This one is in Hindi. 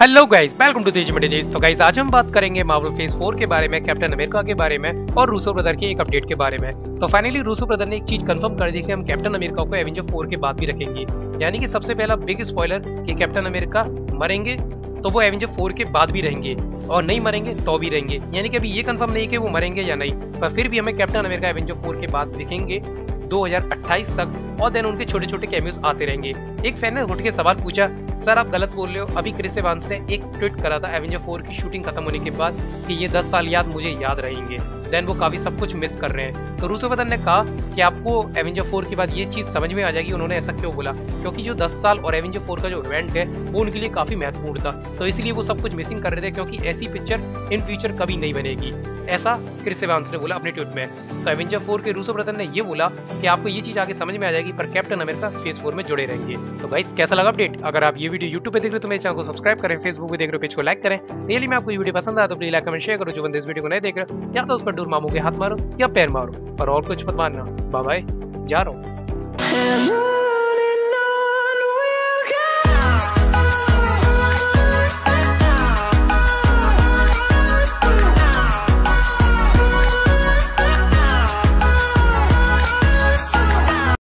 Hello guys welcome to Tej तो गाइस आज हम बात करेंगे मार्वल फ़ेज़ 4 के बारे में कैप्टन अमेरिका के बारे में और रूसो ब्रदर के एक अपडेट के बारे में। तो फाइनली रूसो ब्रदर ने एक चीज़ कंफर्म कर दी कि हम कैप्टन अमेरिका को एवेंजर 4 के बाद भी रखेंगे। यानी कि सबसे पहला बिग स्पॉइलर कि कैप्टन अमेरिका मरेंगे तो वो एवेंजर फोर के बाद भी रहेंगे और नहीं मरेंगे तो भी रहेंगे। यानी कि अभी ये कंफर्म नहीं कि वो मरेंगे या नहीं, पर फिर भी हमें कैप्टन अमेरिका एवेंजर फोर के बाद दिखेंगे 2028 तक और देन उनके छोटे छोटे कैम्यूज आते रहेंगे। एक फ़ैन ने उठ के सवाल पूछा सर, आप गलत बोल रहे हो। अभी क्रिस एवांस ने एक ट्वीट करा था एवेंजर फोर की शूटिंग खत्म होने के बाद कि ये 10 साल याद मुझे याद रहेंगे। देन वो काफ़ी सब कुछ मिस कर रहे हैं। तो रूसो बदन ने कहा कि आपको एवेंजर फोर के बाद ये चीज़ समझ में आ जाएगी, उन्होंने ऐसा क्यों बोला? क्योंकि जो 10 साल और एवेंजर फोर का जो इवेंट है, वो उनके लिए काफ़ी महत्वपूर्ण था। तो इसलिए वो सब कुछ मिसिंग कर रहे थे, क्योंकि ऐसी पिक्चर इन फ्यूचर कभी नहीं बनेगी। ऐसा क्रिस एवांस ने बोला अपने ट्वीट में। तो एवेंजर फोर के रूसो ब्रदर ने ये बोला कि आपको ये चीज़ आगे समझ में आ जाएगी, पर कैप्टन अमेरिका फेस फोर में जुड़े रहेंगे। तो गाइस कैसा लगा अपडेट अगर आप ये वीडियो यूट्यूब पे देख रहे हो तो मेरे चैनल को सब्सक्राइब करें फेसबुक पे देख रहे हो पेज को लाइक करें। रियली में आपको ये वीडियो पसंद आया तो प्लीज़ लाइक कमेंट शेयर करो। जो बंदे इस वीडियो को नहीं देख रहे या तो उस पर डूर मामू के हाथ मारो या पैर मारो पर और कुछ मत मानना। बाय जा रहा हूँ।